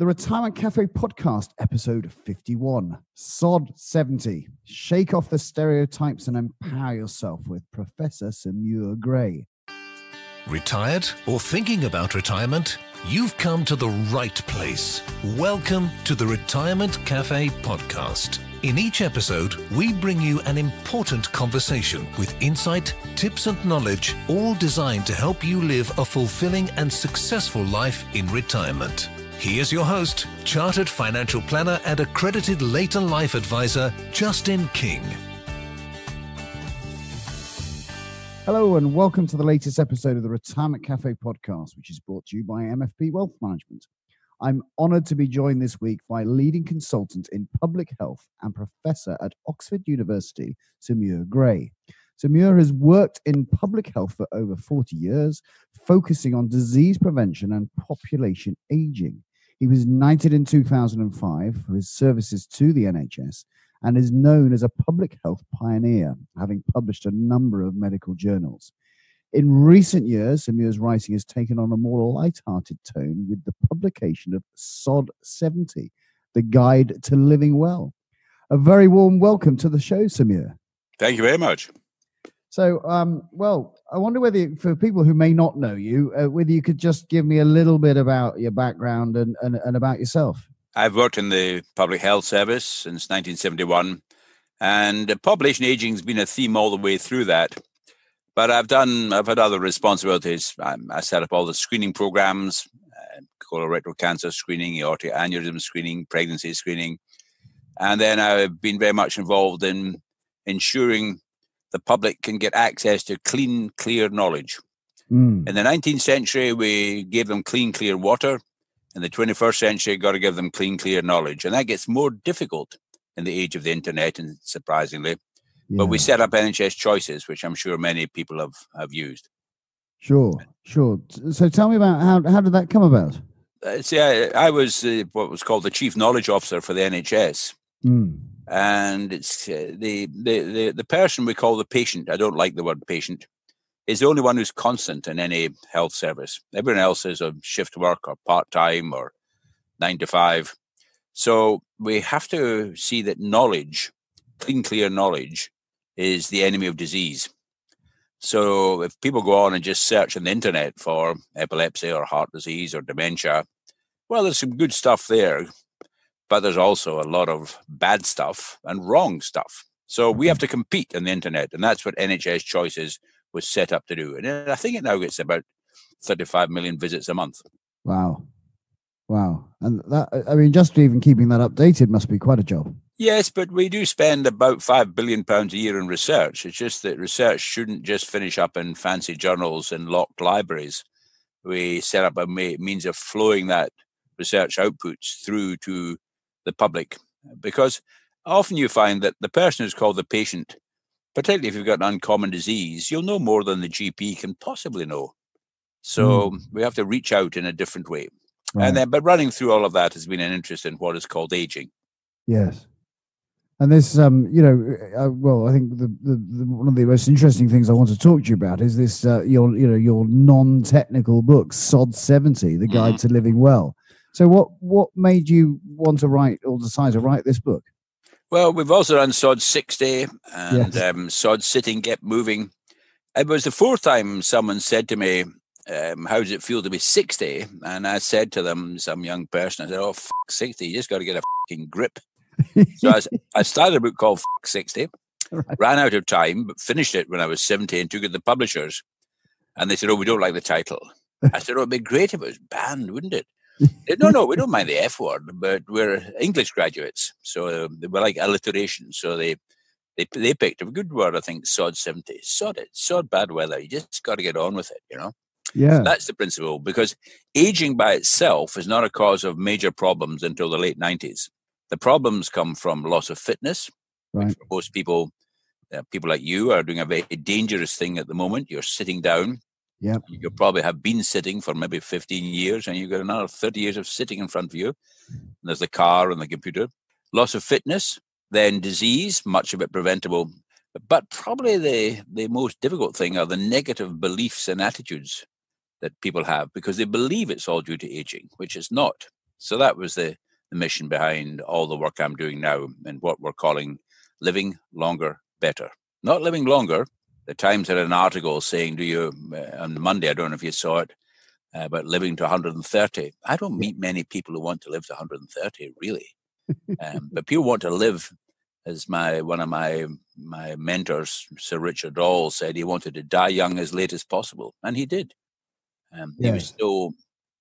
The Retirement Cafe podcast, episode 51. Sod 70. Shake off the stereotypes and empower yourself with Professor Sir Muir Gray. Retired or thinking about retirement? You've come to the right place. Welcome to the Retirement Cafe podcast. In each episode, we bring you an important conversation with insight, tips, and knowledge, all designed to help you live a fulfilling and successful life in retirement. Here's your host, Chartered Financial Planner and accredited later life advisor, Justin King. Hello, and welcome to the latest episode of the Retirement Cafe podcast, which is brought to you by MFP Wealth Management. I'm honored to be joined this week by leading consultant in public health and professor at Oxford University, Sir Muir Gray. Sir Muir has worked in public health for over 40 years, focusing on disease prevention and population aging. He was knighted in 2005 for his services to the NHS and is known as a public health pioneer, having published a number of medical journals. In recent years, Sir Muir's writing has taken on a more light-hearted tone with the publication of SOD 70, The Guide to Living Well. A very warm welcome to the show, Sir Muir. Thank you very much. So, um, well, I wonder whether, for people who may not know you, uh, whether you could just give me a little bit about your background and, and, and about yourself. I've worked in the public health service since 1971, and population aging has been a theme all the way through that. But I've done, I've had other responsibilities. I, I set up all the screening programs, uh, colorectal cancer screening, aortic aneurysm screening, pregnancy screening, and then I've been very much involved in ensuring the public can get access to clean, clear knowledge. Mm. In the 19th century, we gave them clean, clear water. In the 21st century, got to give them clean, clear knowledge. And that gets more difficult in the age of the internet, and surprisingly. Yeah. But we set up NHS Choices, which I'm sure many people have, have used. Sure, sure. So tell me about how, how did that come about? Uh, see, I, I was uh, what was called the Chief Knowledge Officer for the NHS. Mm and it's uh, the, the the the person we call the patient. I don't like the word patient. Is the only one who's constant in any health service. Everyone else is a shift work or part time or nine to five. So we have to see that knowledge, clean, clear knowledge, is the enemy of disease. So if people go on and just search on the internet for epilepsy or heart disease or dementia, well, there's some good stuff there but there's also a lot of bad stuff and wrong stuff. So we have mm-hmm. to compete on the internet, and that's what NHS Choices was set up to do. And I think it now gets about 35 million visits a month. Wow. Wow. And that, I mean, just even keeping that updated must be quite a job. Yes, but we do spend about five billion pounds a year in research. It's just that research shouldn't just finish up in fancy journals and locked libraries. We set up a means of flowing that research outputs through to the public because often you find that the person who's called the patient, particularly if you've got an uncommon disease, you'll know more than the GP can possibly know. So mm. we have to reach out in a different way. Right. And then, but running through all of that has been an interest in what is called aging. Yes. And this, um, you know, uh, well, I think the, the, the, one of the most interesting things I want to talk to you about is this, uh, your, you know, your non-technical book, Sod Seventy: The Guide mm. to Living Well. So, what what made you want to write or decide to write this book? Well, we've also done Sod 60 and yes. um, Sod Sitting, Get Moving. It was the fourth time someone said to me, um, How does it feel to be 60? And I said to them, some young person, I said, Oh, fuck 60, you just got to get a fucking grip. so I, I, started a book called fuck 60, right. ran out of time, but finished it when I was 70 and took it to the publishers. And they said, Oh, we don't like the title. I said, Oh, it'd be great if it was banned, wouldn't it? no, no, we don't mind the F word, but we're English graduates, so uh, we're like alliteration. So they they they picked a good word, I think, sod seventy, sod it, sod bad weather. You just got to get on with it, you know. Yeah, so that's the principle. Because aging by itself is not a cause of major problems until the late nineties. The problems come from loss of fitness. Right. most people, uh, people like you, are doing a very dangerous thing at the moment. You're sitting down yeah. You probably have been sitting for maybe 15 years and you've got another 30 years of sitting in front of you. And there's the car and the computer. Loss of fitness, then disease, much of it preventable. But probably the, the most difficult thing are the negative beliefs and attitudes that people have because they believe it's all due to aging, which is not. So that was the, the mission behind all the work I'm doing now and what we're calling living longer better. Not living longer. The Times had an article saying, "Do you uh, on Monday? I don't know if you saw it, uh, about living to 130." I don't meet many people who want to live to 130, really, um, but people want to live. As my one of my my mentors, Sir Richard Doll, said, he wanted to die young as late as possible, and he did. Um, He was still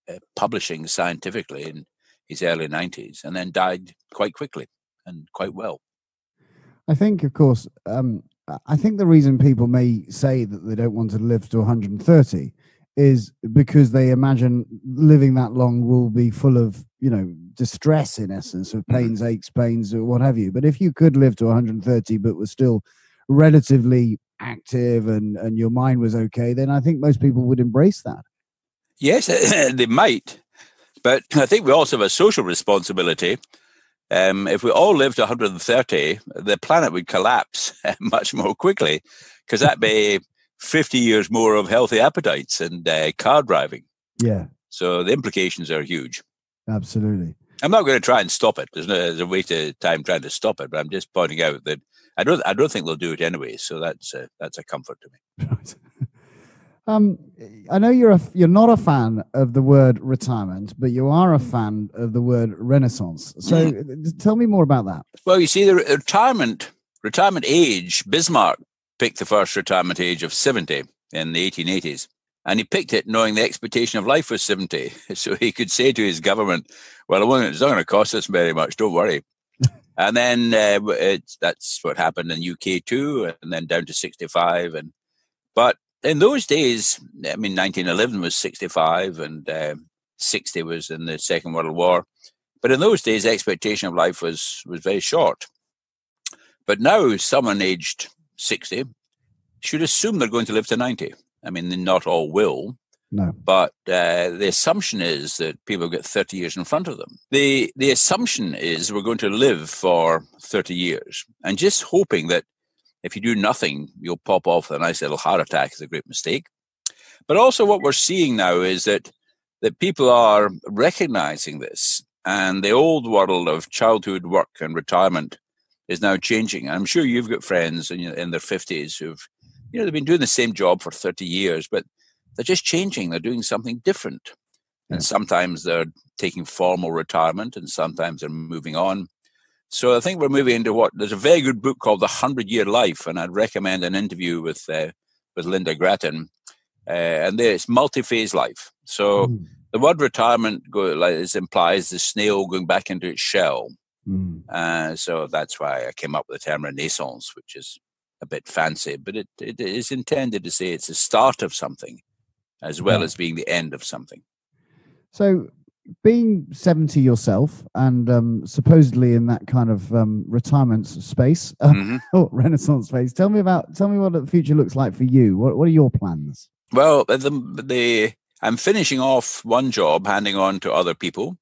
uh, publishing scientifically in his early 90s, and then died quite quickly and quite well. I think, of course, um, I think the reason people may say that they don't want to live to 130 is because they imagine living that long will be full of, you know, distress in essence of mm-hmm. pains, aches, pains, or what have you. But if you could live to 130 but was still relatively active and and your mind was okay, then I think most people would embrace that. Yes, they might, but I think we also have a social responsibility um, if we all lived to 130, the planet would collapse much more quickly because that'd be 50 years more of healthy appetites and uh, car driving. Yeah. So the implications are huge. Absolutely. I'm not going to try and stop it. There's no there's a waste of time trying to stop it, but I'm just pointing out that I don't I don't think they'll do it anyway. So that's a, that's a comfort to me. Right. Um, I know you're a, you're not a fan of the word retirement, but you are a fan of the word renaissance. So, mm. tell me more about that. Well, you see, the retirement retirement age. Bismarck picked the first retirement age of seventy in the 1880s, and he picked it knowing the expectation of life was seventy, so he could say to his government, "Well, it's not going to cost us very much. Don't worry." and then uh, that's what happened in UK too, and then down to sixty-five, and but in those days, I mean, 1911 was 65 and uh, 60 was in the Second World War. But in those days, expectation of life was, was very short. But now, someone aged 60 should assume they're going to live to 90. I mean, not all will. No. But uh, the assumption is that people have got 30 years in front of them. The, the assumption is we're going to live for 30 years and just hoping that if you do nothing, you'll pop off with a nice little heart attack is a great mistake. But also what we're seeing now is that that people are recognizing this and the old world of childhood work and retirement is now changing. I'm sure you've got friends in, in their 50s who've, you know, they've been doing the same job for 30 years, but they're just changing. They're doing something different. Yeah. And sometimes they're taking formal retirement and sometimes they're moving on. So I think we're moving into what there's a very good book called The Hundred Year Life, and I'd recommend an interview with uh, with Lynda Gratton. Uh, and there's multi-phase life. So mm. the word retirement go, like, is, implies the snail going back into its shell. Mm. Uh, so that's why I came up with the term renaissance, which is a bit fancy, but it, it is intended to say it's the start of something as well yeah. as being the end of something. So being 70 yourself and um, supposedly in that kind of um, retirement space uh, mm-hmm. oh, renaissance space tell me about tell me what the future looks like for you what, what are your plans well the, the i'm finishing off one job handing on to other people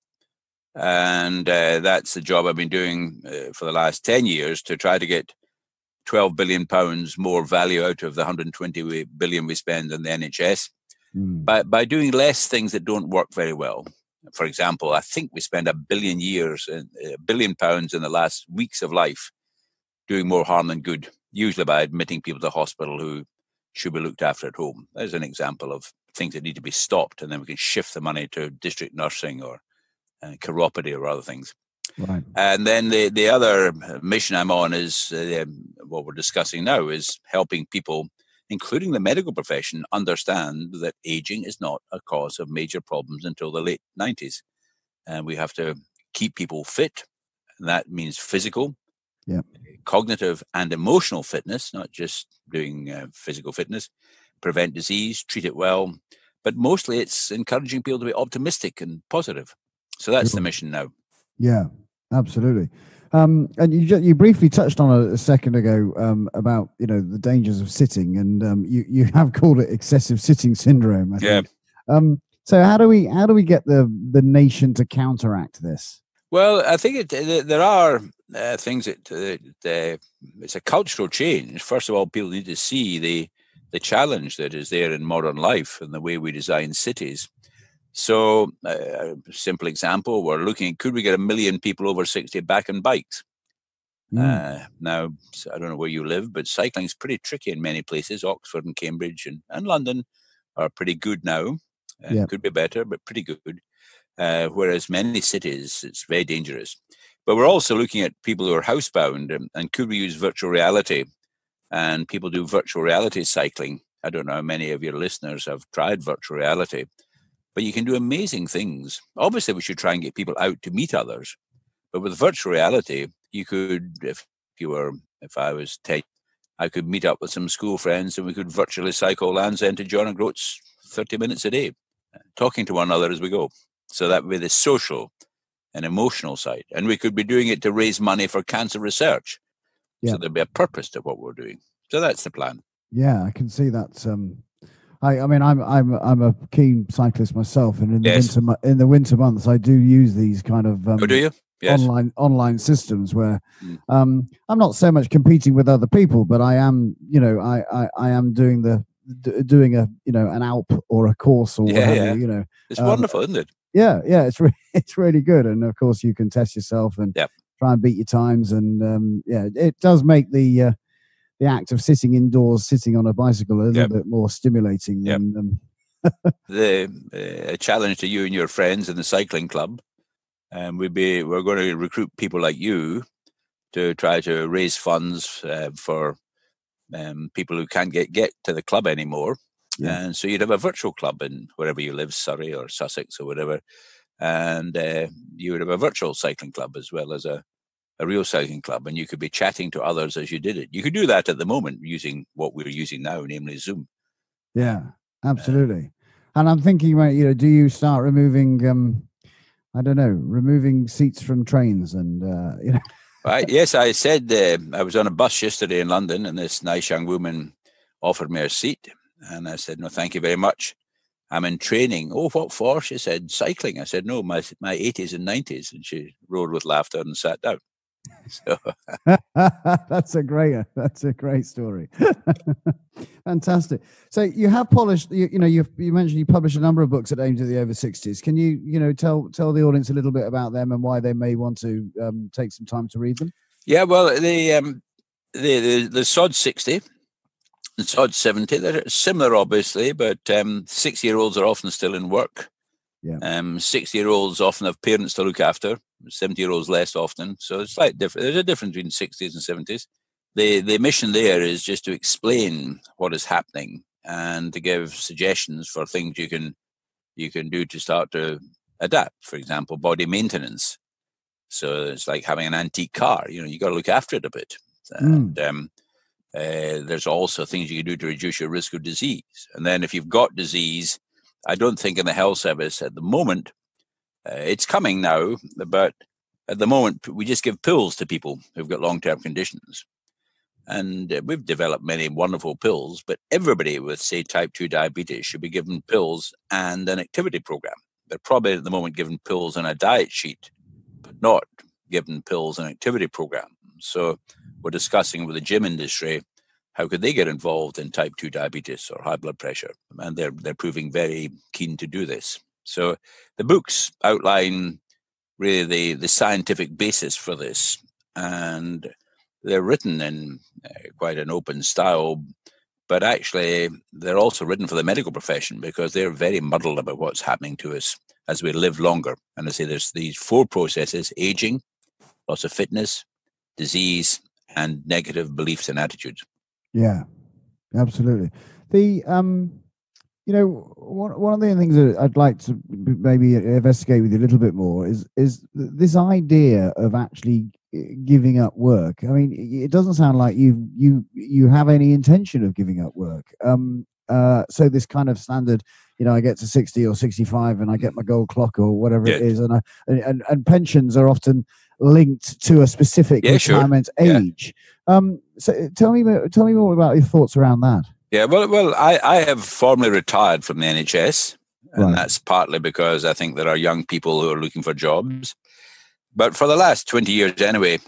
and uh, that's the job i've been doing uh, for the last 10 years to try to get 12 billion pounds more value out of the 120 billion we spend on the nhs mm. by, by doing less things that don't work very well for example, I think we spend a billion years, and a billion pounds in the last weeks of life doing more harm than good, usually by admitting people to hospital who should be looked after at home. There's an example of things that need to be stopped, and then we can shift the money to district nursing or uh, chiropody or other things. Right. And then the, the other mission I'm on is uh, what we're discussing now is helping people including the medical profession, understand that aging is not a cause of major problems until the late 90s. And we have to keep people fit. That means physical, yeah. cognitive, and emotional fitness, not just doing uh, physical fitness, prevent disease, treat it well. But mostly it's encouraging people to be optimistic and positive. So that's the mission now. Yeah, absolutely. Um, and you you briefly touched on a, a second ago um, about you know the dangers of sitting, and um, you you have called it excessive sitting syndrome. I yeah. Um, so how do we how do we get the the nation to counteract this? Well, I think it, there are uh, things that uh, it's a cultural change. First of all, people need to see the the challenge that is there in modern life and the way we design cities. So, uh, a simple example: we're looking could we get a million people over sixty back on bikes? Mm. Uh, now, I don't know where you live, but cycling is pretty tricky in many places. Oxford and Cambridge and, and London are pretty good now. Uh, yep. Could be better, but pretty good. Uh, whereas many cities, it's very dangerous. But we're also looking at people who are housebound and, and could we use virtual reality? And people do virtual reality cycling. I don't know how many of your listeners have tried virtual reality, but you can do amazing things. Obviously, we should try and get people out to meet others. But with virtual reality, you could, if you were, if I was 10, I could meet up with some school friends and we could virtually cycle Land's End to John o' Groats 30 minutes a day, talking to one another as we go. So that would be the social and emotional side. And we could be doing it to raise money for cancer research. Yeah. So there'd be a purpose to what we're doing. So that's the plan. Yeah, I can see that. Um, I, I mean, I'm I'm I'm a keen cyclist myself, and in the yes. winter in the winter months, I do use these kind of um, oh, do you? yes. online online systems where mm. um, I'm not so much competing with other people, but I am, you know, I I, I am doing the d- doing a you know an Alp or a course or yeah, whatever, yeah. you know. It's um, wonderful, isn't it? Yeah, yeah, it's really it's really good, and of course you can test yourself and yep. try and beat your times, and um, yeah, it does make the uh, the act of sitting indoors, sitting on a bicycle, a little yep. bit more stimulating yep. than. Um, the uh, challenge to you and your friends in the cycling club and we'd be we're going to recruit people like you to try to raise funds uh, for um, people who can't get get to the club anymore. Yeah. And so you'd have a virtual club in wherever you live, Surrey or Sussex or whatever, and uh, you would have a virtual cycling club as well as a a real cycling club, and you could be chatting to others as you did it. You could do that at the moment using what we're using now, namely Zoom. Yeah, absolutely. Uh, and I'm thinking about you know, do you start removing um, I don't know, removing seats from trains and uh, you know. Right. Yes, I said uh, I was on a bus yesterday in London, and this nice young woman offered me a seat, and I said, "No, thank you very much. I'm in training." Oh, what for? She said, "Cycling." I said, "No, my my 80s and 90s," and she roared with laughter and sat down. So that's a great that's a great story. Fantastic. So you have polished. You, you know, you you mentioned you published a number of books that aimed at the over sixties. Can you you know tell tell the audience a little bit about them and why they may want to um, take some time to read them? Yeah, well, the um, the the, the sod sixty. The sod 70, they're similar, obviously, but um, six year olds are often still in work. Yeah. Um, 60 year olds often have parents to look after, 70 year olds less often. So it's like different. There's a difference between 60s and 70s. The, the mission there is just to explain what is happening and to give suggestions for things you can you can do to start to adapt. For example, body maintenance. So it's like having an antique car. You know, you got to look after it a bit. And um, uh, there's also things you can do to reduce your risk of disease. And then if you've got disease, I don't think in the health service at the moment, uh, it's coming now, but at the moment, we just give pills to people who've got long term conditions. And uh, we've developed many wonderful pills, but everybody with, say, type 2 diabetes should be given pills and an activity program. They're probably at the moment given pills and a diet sheet, but not given pills and activity program. So we're discussing with the gym industry how could they get involved in type 2 diabetes or high blood pressure? And they're, they're proving very keen to do this. So the books outline really the, the scientific basis for this. And they're written in uh, quite an open style, but actually they're also written for the medical profession because they're very muddled about what's happening to us as we live longer. And I say there's these four processes aging, loss of fitness, disease, and negative beliefs and attitudes. Yeah, absolutely. The um, you know, one one of the things that I'd like to maybe investigate with you a little bit more is is this idea of actually eh, giving up work. I mean, it doesn't sound like you you you have any intention of giving up work. Um, uh, so this kind of standard, you know, I get to sixty or sixty five, and I get my gold clock or whatever yeah. it is, and I and, and pensions are often linked to a specific yeah, retirement sure. age. Yeah. Um, so tell me, tell me more about your thoughts around that. Yeah, well, well, I, I have formally retired from the NHS, and right. that's partly because I think there are young people who are looking for jobs. But for the last twenty years, anyway,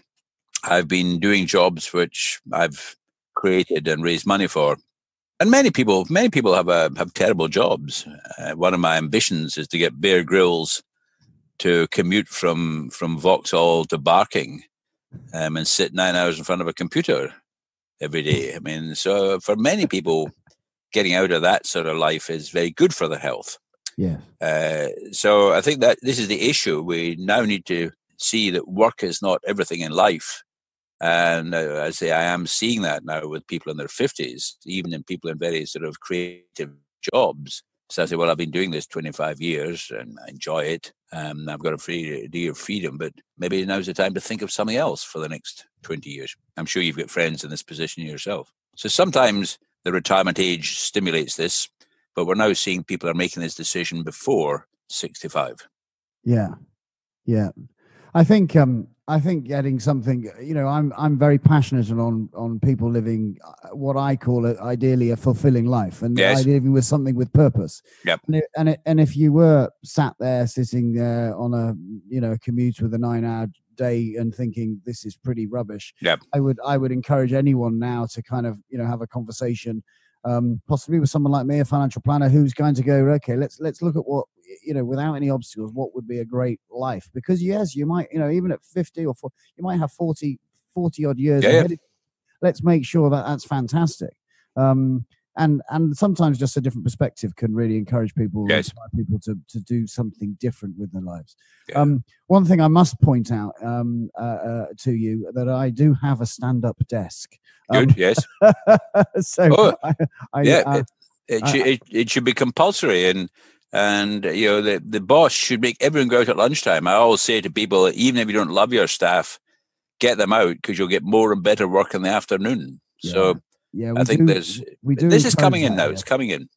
I've been doing jobs which I've created and raised money for. and many people, many people have a, have terrible jobs. Uh, one of my ambitions is to get Bear Grylls to commute from from Vauxhall to Barking, um, and sit nine hours in front of a computer every day. I mean, so for many people, getting out of that sort of life is very good for their health. Yeah. Uh, so I think that this is the issue. We now need to see that work is not everything in life. And uh, I say I am seeing that now with people in their 50s, even in people in very sort of creative jobs. So I say, well, I've been doing this 25 years and I enjoy it. Um, I've got a free degree of freedom, but maybe now's the time to think of something else for the next 20 years. I'm sure you've got friends in this position yourself. So sometimes the retirement age stimulates this, but we're now seeing people are making this decision before 65. Yeah. Yeah. I think um, I think getting something, you know, I'm I'm very passionate on on people living uh, what I call it, ideally a fulfilling life, and yes. living with something with purpose. Yep. And it, and, it, and if you were sat there sitting there on a you know commute with a nine hour day and thinking this is pretty rubbish, yep. I would I would encourage anyone now to kind of you know have a conversation um, possibly with someone like me, a financial planner, who's going to go, okay, let's let's look at what you know, without any obstacles, what would be a great life? Because yes, you might, you know, even at fifty or 40, you might have 40, 40 odd years. Yeah, yeah. Let's make sure that that's fantastic. Um, and and sometimes just a different perspective can really encourage people yes. people to, to do something different with their lives yeah. um, one thing i must point out um, uh, uh, to you that i do have a stand-up desk good um, yes so oh, I, I, yeah uh, it, it, should, it, it should be compulsory and and you know the, the boss should make everyone go out at lunchtime i always say to people even if you don't love your staff get them out because you'll get more and better work in the afternoon yeah. so yeah, I think do, there's we do. This is coming in now. Here. It's coming in.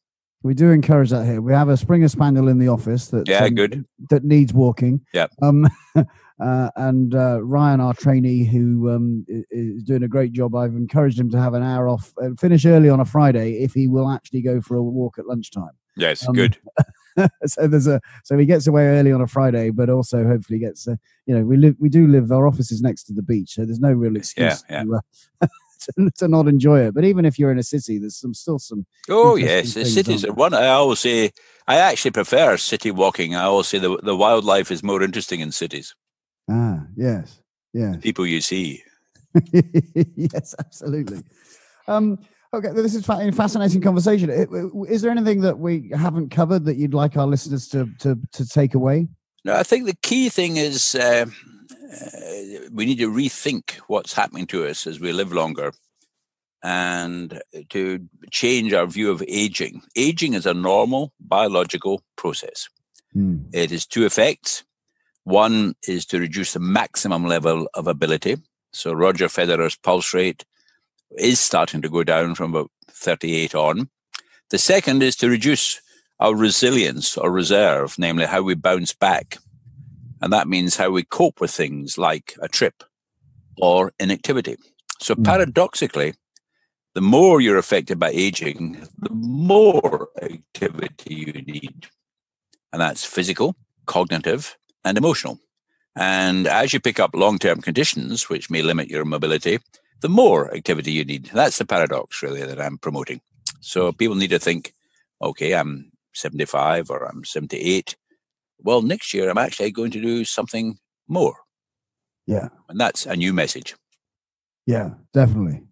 We do encourage that here. We have a Springer Spaniel in the office that yeah, um, good that needs walking. Yeah. Um, uh, and uh, Ryan, our trainee, who um, is doing a great job. I've encouraged him to have an hour off, uh, finish early on a Friday if he will actually go for a walk at lunchtime. Yes, um, good. so there's a so he gets away early on a Friday, but also hopefully gets uh, you know we live we do live our office is next to the beach, so there's no real excuse yeah, yeah. To, to, to, not enjoy it. But even if you're in a city, there's some still some. Oh yes, the cities are one. I always say I actually prefer city walking. I always say the the wildlife is more interesting in cities. Ah yes, yeah. People you see. yes, absolutely. Um, okay, this is a fascinating conversation. Is there anything that we haven't covered that you'd like our listeners to to to take away? No, I think the key thing is. Uh, uh, we need to rethink what's happening to us as we live longer and to change our view of aging. Aging is a normal biological process. Mm. It has two effects. One is to reduce the maximum level of ability. So Roger Federer's pulse rate is starting to go down from about 38 on. The second is to reduce our resilience or reserve, namely how we bounce back. And that means how we cope with things like a trip or inactivity. So mm. paradoxically, the more you're affected by aging, the more activity you need. And that's physical, cognitive, and emotional. And as you pick up long term conditions, which may limit your mobility, the more activity you need. That's the paradox, really, that I'm promoting. So people need to think okay, I'm 75 or I'm 78 well, next year I'm actually going to do something more. Yeah. And that's a new message. Yeah, definitely.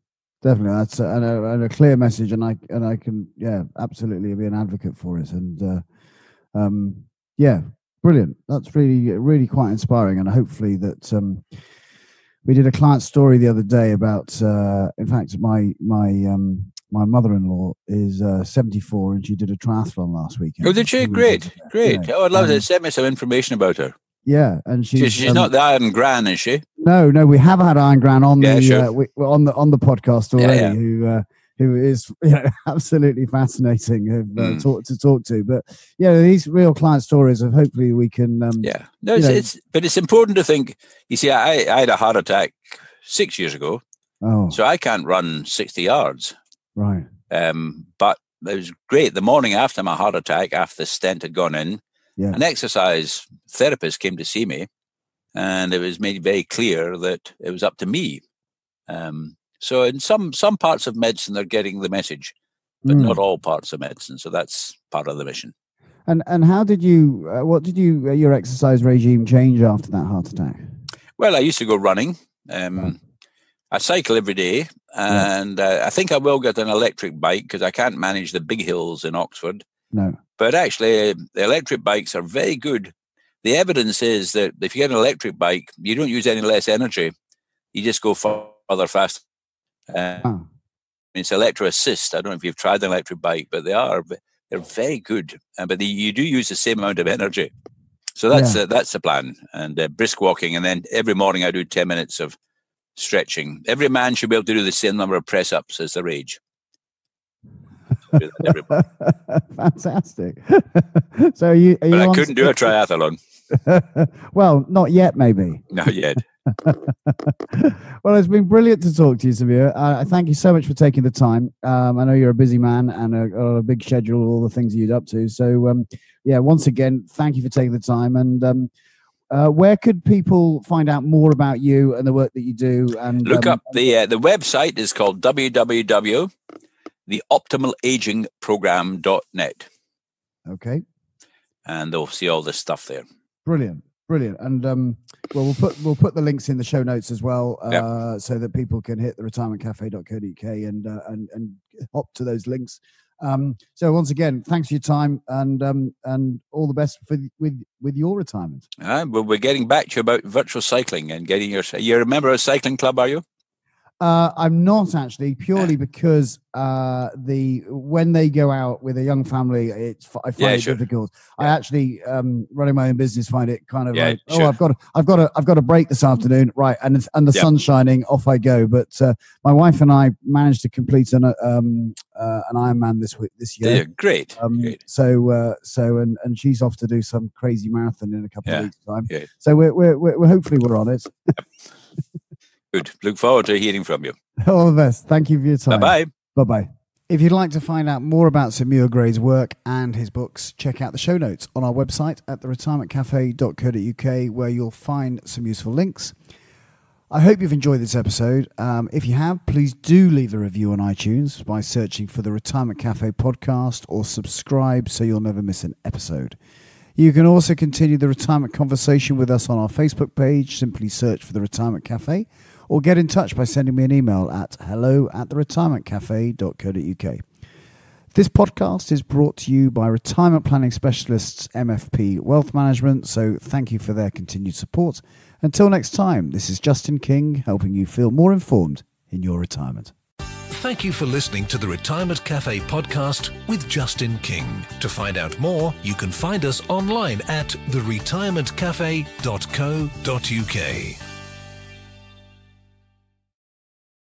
Definitely. That's a, and, a, and a clear message. And I, and I can, yeah, absolutely be an advocate for it. And, uh, um, yeah, brilliant. That's really, really quite inspiring. And hopefully that, um, we did a client story the other day about, uh, in fact, my, my, um, my mother-in-law is uh, 74 and she did a triathlon last week. Oh, did she? Great, great. Yeah. Oh, I'd love um, to send me some information about her. Yeah, and she's, she's, she's um, not the Iron Gran, is she? No, no. We have had Iron Gran on yeah, the sure. uh, we, on the on the podcast already. Yeah, who uh, who is you know, absolutely fascinating uh, mm. talk, to talk to. But yeah, these real client stories of hopefully we can. Um, yeah, no, it's, it's, but it's important to think. You see, I, I had a heart attack six years ago. Oh. So I can't run 60 yards. Right. Um, but it was great. The morning after my heart attack, after the stent had gone in, yeah. an exercise therapist came to see me, and it was made very clear that it was up to me. Um, so in some some parts of medicine, they're getting the message but mm. not all parts of medicine. So that's part of the mission. And and how did you? Uh, what did you? Uh, your exercise regime change after that heart attack? Well, I used to go running. Um, I cycle every day, and uh, I think I will get an electric bike because I can't manage the big hills in Oxford. No. But actually, the electric bikes are very good. The evidence is that if you get an electric bike, you don't use any less energy. You just go further faster. Uh, oh. It's electro assist. I don't know if you've tried an electric bike, but they are they're very good. Uh, but you do use the same amount of energy. So that's yeah. uh, that's the plan. And uh, brisk walking, and then every morning I do ten minutes of stretching. Every man should be able to do the same number of press ups as their age. Fantastic. so you, but I couldn't do a triathlon. well, not yet, maybe. Not yet. well, it's been brilliant to talk to you, Sir Muir. Uh, thank you so much for taking the time. Um, I know you're a busy man and a, a, big schedule, all the things you're up to. So, um, yeah, once again, thank you for taking the time. And um, uh, where could people find out more about you and the work that you do? And look um, up the uh, the website is called www.theoptimalagingprogram.net. Okay, and they'll see all this stuff there. Brilliant. Brilliant, and um, well, we'll put we'll put the links in the show notes as well, uh, yep. so that people can hit the retirementcafe.co.uk and uh, and and hop to those links. Um, so once again, thanks for your time and um, and all the best for, with with your retirement. Uh, well, we're getting back to you about virtual cycling and getting your. You remember a member of cycling club, are you? Uh, I'm not actually purely because uh, the when they go out with a young family, it's I find yeah, it sure. difficult. Yeah. I actually um, running my own business find it kind of yeah, like oh I've got to, I've got to, I've got a break this afternoon right and and the sun's shining off I go. But uh, my wife and I managed to complete an um, uh, an Ironman this week this year. great. Um, great. So uh, so and and she's off to do some crazy marathon in a couple of weeks time. So we're, we're, we're hopefully we're on it. Good. Look forward to hearing from you. All the best. Thank you for your time. Bye bye. Bye bye. If you'd like to find out more about Sir Muir Gray's work and his books, check out the show notes on our website at theretirementcafe.co.uk, where you'll find some useful links. I hope you've enjoyed this episode. Um, if you have, please do leave a review on iTunes by searching for the Retirement Cafe podcast or subscribe so you'll never miss an episode. You can also continue the retirement conversation with us on our Facebook page. Simply search for the Retirement Cafe or get in touch by sending me an email at hello at theretirementcafe.co.uk. This podcast is brought to you by retirement planning specialists MFP Wealth Management, so thank you for their continued support. Until next time, this is Justin King helping you feel more informed in your retirement. Thank you for listening to the Retirement Cafe podcast with Justin King. To find out more, you can find us online at theretirementcafe.co.uk.